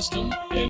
system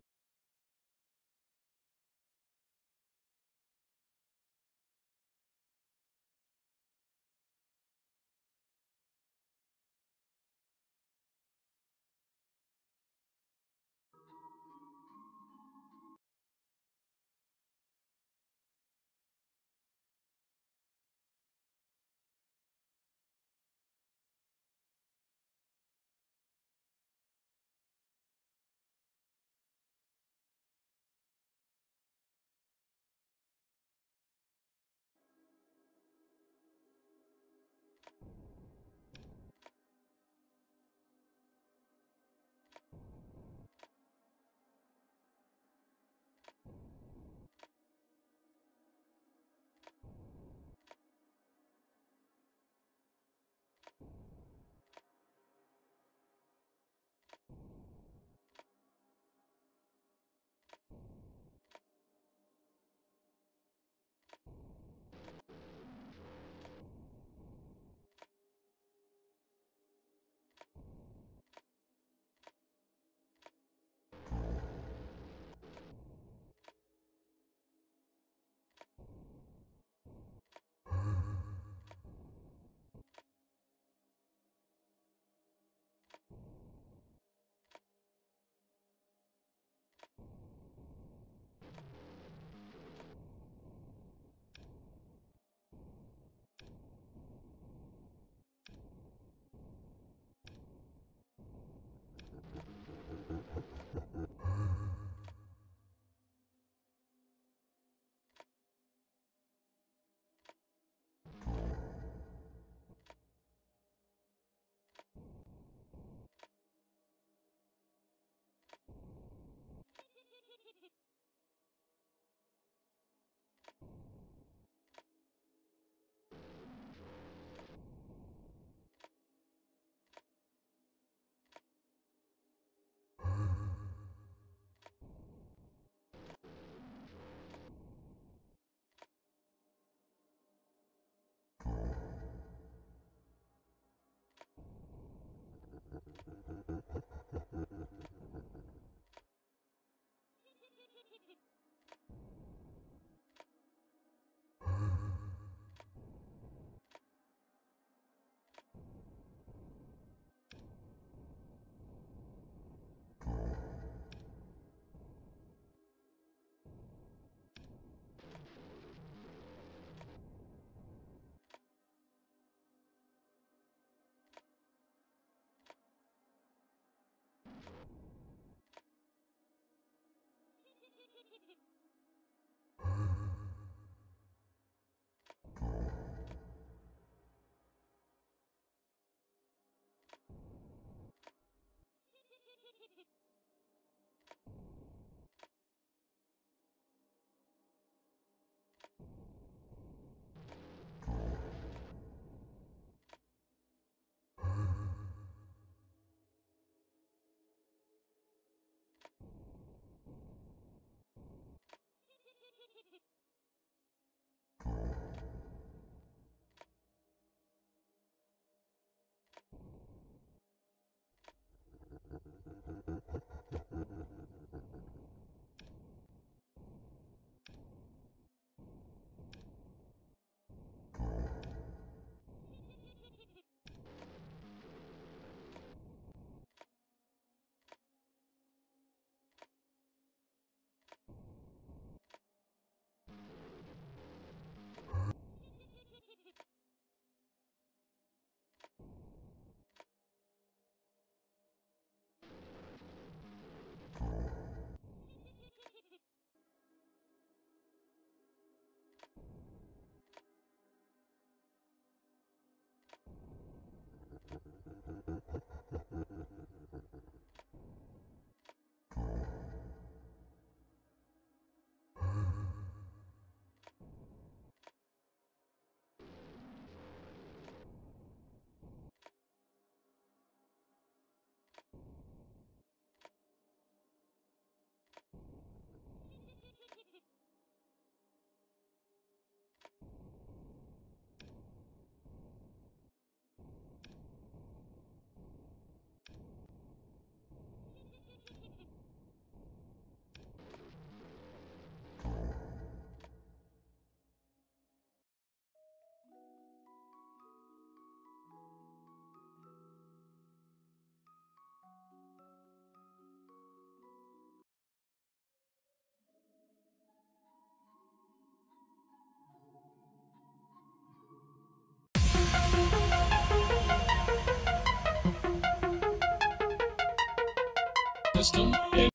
system